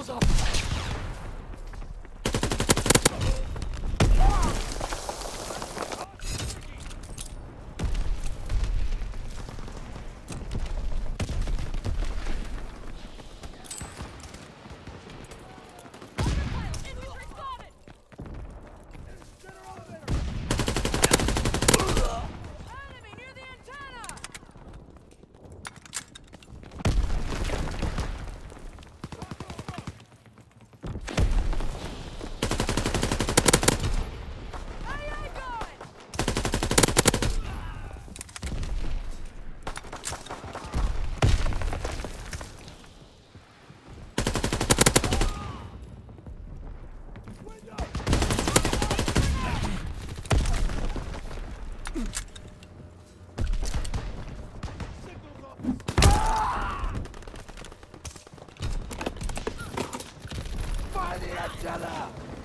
Heels up! 何やったら。